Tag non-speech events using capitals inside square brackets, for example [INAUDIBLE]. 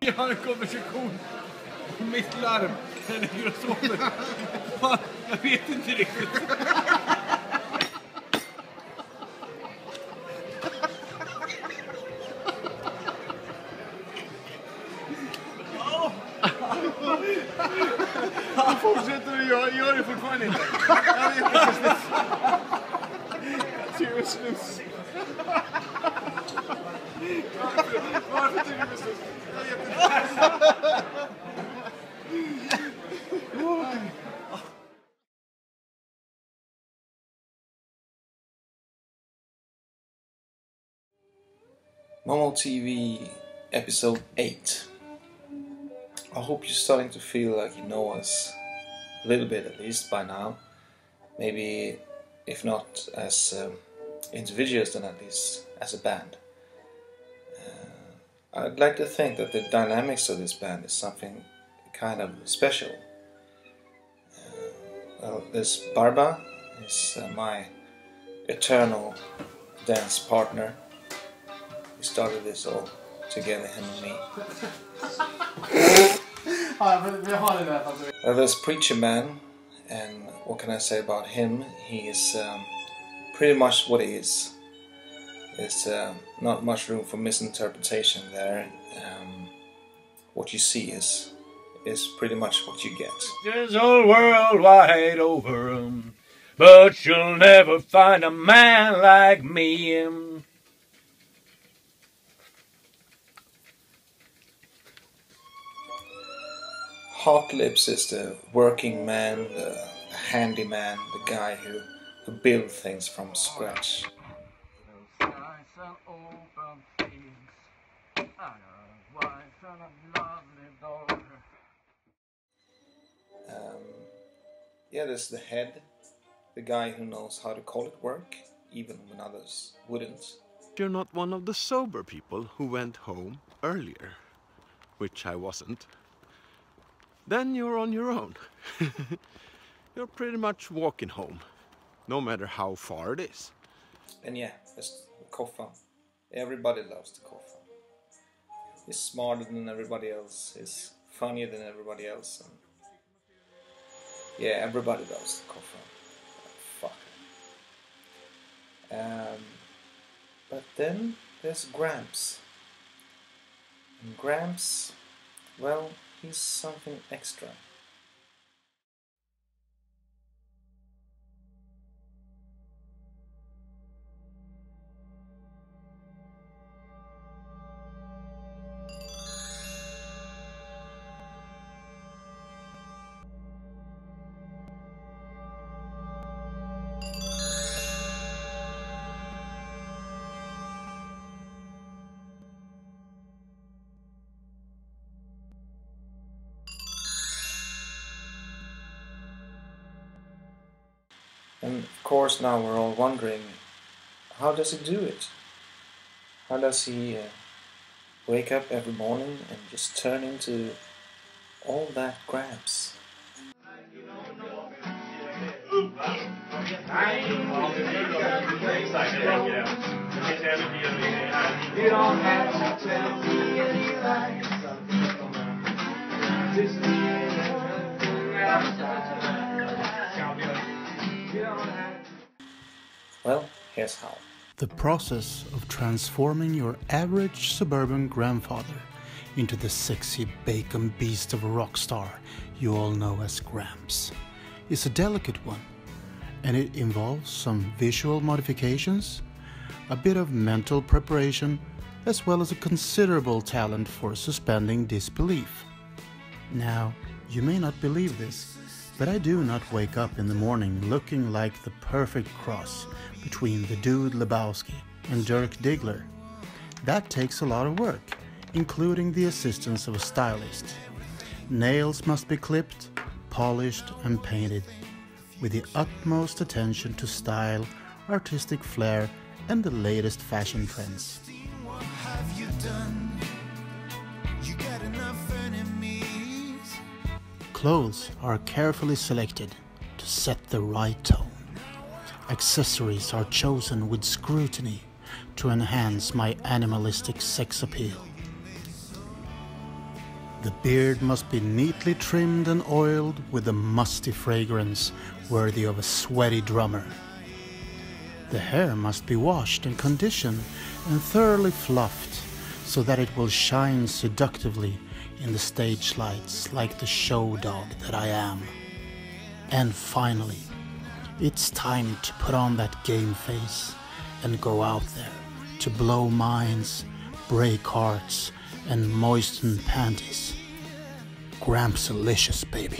Jag har en konversation om mitt larm. Jag ligger och sover. Jag vet inte riktigt. Gör, gör det fortfarande inte. Jag vet inte. Jag tycker snus. Varför tycker du snus? Jag vet inte. MomoTV episode 8. I hope you're starting to feel like you know us a little bit at least by now. Maybe, if not as um, individuals, then at least as a band. Uh, I'd like to think that the dynamics of this band is something kind of special. Uh, well, this Barba is uh, my eternal dance partner. We started this all together, him and me. [LAUGHS] Uh, there's Preacher Man, and what can I say about him? He is um, pretty much what he is. There's uh, not much room for misinterpretation there. Um, what you see is is pretty much what you get. This whole world wide over 'em, but you'll never find a man like me. Hot Lips is the working man, the handyman, the guy who, who builds things from scratch. Um, yeah, there's the head, the guy who knows how to call it work, even when others wouldn't. You're not one of the sober people who went home earlier, which I wasn't. Then you're on your own. [LAUGHS] you're pretty much walking home, no matter how far it is. And yeah, there's Koffa. Everybody loves the Koffa. He's smarter than everybody else. He's funnier than everybody else. And yeah, everybody loves the Koffa. Fuck. Um, but then there's Gramps. And Gramps, well, he's something extra. And of course, now we're all wondering how does he do it? How does he uh, wake up every morning and just turn into all that Gramps? You don't have to tell me any lies. Well, here's how. The process of transforming your average suburban grandfather into the sexy bacon beast of a rock star you all know as Gramps is a delicate one, and it involves some visual modifications, a bit of mental preparation, as well as a considerable talent for suspending disbelief. Now, you may not believe this, but I do not wake up in the morning looking like the perfect cross between the dude Lebowski and Dirk Diggler. That takes a lot of work, including the assistance of a stylist. Nails must be clipped, polished, and painted with the utmost attention to style, artistic flair, and the latest fashion trends. Clothes are carefully selected to set the right tone. Accessories are chosen with scrutiny to enhance my animalistic sex appeal. The beard must be neatly trimmed and oiled with a musty fragrance worthy of a sweaty drummer. The hair must be washed and conditioned and thoroughly fluffed so that it will shine seductively in the stage lights like the show dog that I am. And finally, it's time to put on that game face and go out there to blow minds, break hearts, and moisten panties. Grampsalicious, baby.